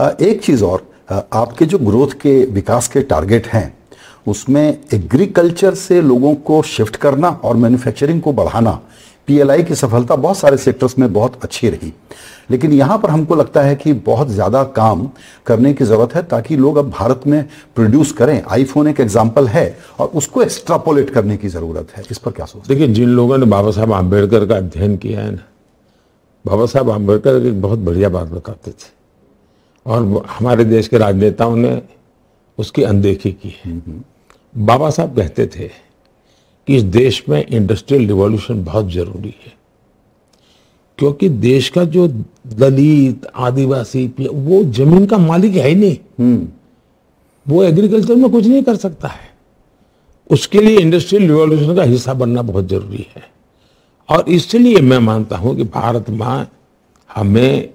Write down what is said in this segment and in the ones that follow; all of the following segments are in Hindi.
एक चीज़ और आपके जो ग्रोथ के, विकास के टारगेट हैं, उसमें एग्रीकल्चर से लोगों को शिफ्ट करना और मैन्युफैक्चरिंग को बढ़ाना, पीएलआई की सफलता बहुत सारे सेक्टर्स में बहुत अच्छी रही। लेकिन यहाँ पर हमको लगता है कि बहुत ज़्यादा काम करने की ज़रूरत है ताकि लोग अब भारत में प्रोड्यूस करें। आईफोन एक एग्ज़ाम्पल है और उसको एक्स्ट्रापोलेट करने की ज़रूरत है। इस पर क्या सोच देखिए, जिन लोगों ने बाबा साहब आम्बेडकर का अध्ययन किया है ना, बाबा साहब आम्बेडकर एक बहुत बढ़िया बात बताते थे। और हमारे देश के राजनेताओं ने उसकी अनदेखी की है। बाबा साहब कहते थे कि इस देश में इंडस्ट्रियल रिवॉल्यूशन बहुत ज़रूरी है क्योंकि देश का जो दलित आदिवासी वो ज़मीन का मालिक है ही नहीं। वो एग्रीकल्चर में कुछ नहीं कर सकता है। उसके लिए इंडस्ट्रियल रिवॉल्यूशन का हिस्सा बनना बहुत ज़रूरी है। और इसलिए मैं मानता हूँ कि भारत में हमें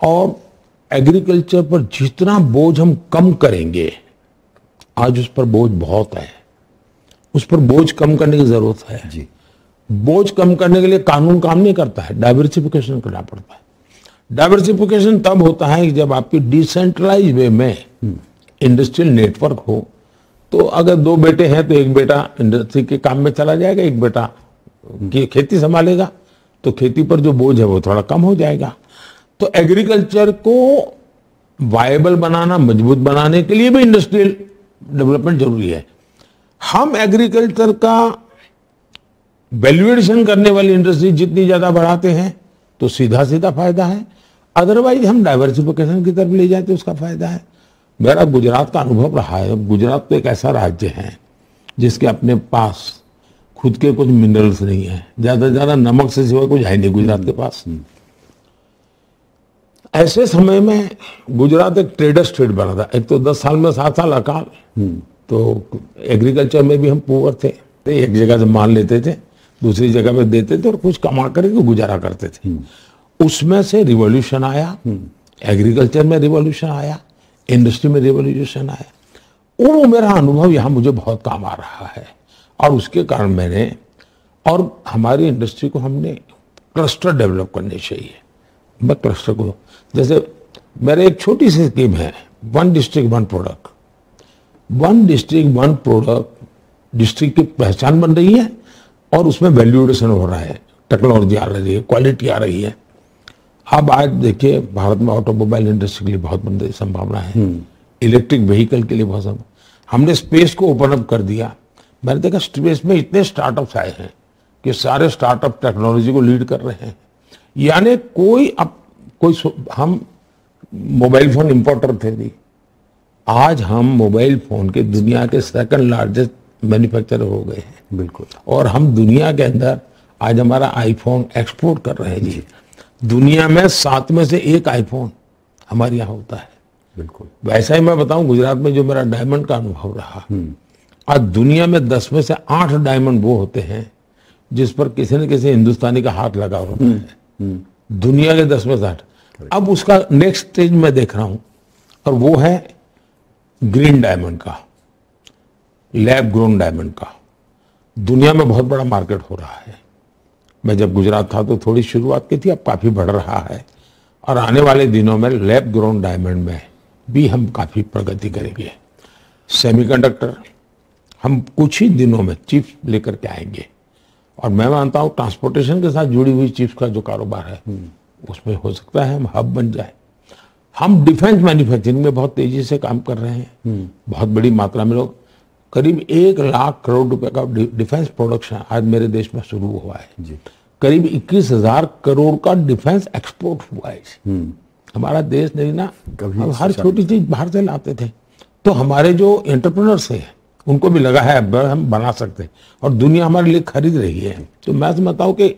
और एग्रीकल्चर पर जितना बोझ हम कम करेंगे आज उस पर बोझ बहुत है। उस पर बोझ कम करने की ज़रूरत है। जी। बोझ कम करने के लिए कानून काम नहीं करता है डाइवर्सिफिकेशन करना पड़ता है। डाइवर्सिफिकेशन तब होता है कि जब आपकी डिसेंट्रलाइज वे में इंडस्ट्रियल नेटवर्क हो। तो अगर दो बेटे हैं तो एक बेटा इंडस्ट्री के काम में चला जाएगा एक बेटा की खेती संभालेगा। तो खेती पर जो बोझ है वो थोड़ा कम हो जाएगा। तो एग्रीकल्चर को वायबल बनाना, मज़बूत बनाने के लिए भी इंडस्ट्रियल डेवलपमेंट ज़रूरी है। हम एग्रीकल्चर का वैल्यूएशन करने वाली इंडस्ट्री जितनी ज़्यादा बढ़ाते हैं तो सीधा सीधा फ़ायदा है। अदरवाइज़ हम डाइवर्सिफिकेशन की तरफ़ ले जाए तो उसका फ़ायदा है। मेरा गुजरात का अनुभव रहा है। गुजरात तो एक ऐसा राज्य है, जिसके अपने पास खुद के कुछ मिनरल्स नहीं है। ज़्यादा से ज़्यादा नमक से सिवा कुछ है नहीं गुजरात के पास। ऐसे समय में गुजरात एक ट्रेडर स्टेट बना था। एक तो दस साल में सात साल अकाल। तो एग्रीकल्चर में भी हम पुअर थे। एक जगह से माल लेते थे, दूसरी जगह पे देते थे और कुछ कमा करके गुजारा करते थे। उसमें से रिवॉल्यूशन आया। एग्रीकल्चर में रिवॉल्यूशन आया। इंडस्ट्री में रिवॉल्यूशन आया। वो मेरा अनुभव यहाँ मुझे बहुत काम आ रहा है। और उसके कारण मैंने और हमारी इंडस्ट्री को हमने क्लस्टर डेवलप करने चाहिए। मैं क्लस्टर को। जैसे मेरे एक छोटी सी स्कीम है one district one product. One district one product district की पहचान बन रही है और उसमें वैल्यूएशन हो रहा है। टेक्नोलॉजी आ रही है क्वालिटी आ रही है। अब आज देखिए भारत में ऑटोमोबाइल इंडस्ट्री के लिए बहुत बड़ी संभावना है। इलेक्ट्रिक व्हीकल के लिए बहुत हमने स्पेस को ओपन अप कर दिया। मैंने देखा स्पेस में इतने स्टार्टअप्स आए हैं कि सारे स्टार्टअप टेक्नोलॉजी को लीड कर रहे हैं। यानी कोई अब कोई हम मोबाइल फ़ोन इंपोर्टर थे नहीं आज हम मोबाइल फ़ोन के दुनिया के सेकंड लार्जेस्ट मैन्युफैक्चरर हो गए हैं। बिल्कुल। और हम दुनिया के अंदर आज हमारा आईफोन एक्सपोर्ट कर रहे हैं जी। दुनिया में सात में से एक आईफोन हमारे यहाँ होता है। बिल्कुल। वैसा ही मैं बताऊँ गुजरात में जो मेरा डायमंड का अनुभव रहा। आज दुनिया में दस में से आठ डायमंड वो होते हैं जिस पर किसी न किसी हिंदुस्तानी का हाथ लगा होता है। दुनिया के दस से अब उसका नेक्स्ट स्टेज में देख रहा हूँ, और वो है ग्रीन डायमंड का लैब ग्रोन डायमंड का। दुनिया में बहुत बड़ा मार्केट हो रहा है। मैं जब गुजरात था तो थोड़ी शुरुआत की थी, अब काफ़ी बढ़ रहा है। और आने वाले दिनों में लैब ग्रोन डायमंड में भी हम काफ़ी प्रगति करेंगे। सेमीकंडक्टर हम कुछ ही दिनों में चिप्स लेकर के आएँगे। और मैं मानता हूँ ट्रांसपोर्टेशन के साथ जुड़ी हुई चिप्स का जो कारोबार है उसमें हो सकता है हम हब बन जाए। हम डिफेंस मैन्युफैक्चरिंग में बहुत तेज़ी से काम कर रहे हैं। बहुत बड़ी मात्रा में लोग करीब एक लाख करोड़ रुपए का डिफेंस प्रोडक्शन आज मेरे देश में शुरू हुआ है। जी। करीब इक्कीस हज़ार करोड़ का डिफेंस एक्सपोर्ट हुआ है हमारा देश नहीं ना हम हर छोटी चीज़ बाहर से लाते थे। तो हमारे जो एंटरप्रेनर्स हैं उनको भी लगा है अब हम बना सकते हैं। और दुनिया हमारे लिए खरीद रही है। तो मैं समझता हूँ कि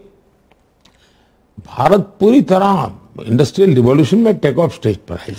भारत पूरी तरह इंडस्ट्रियल रिवॉल्यूशन में टेक ऑफ़ स्टेज पर है।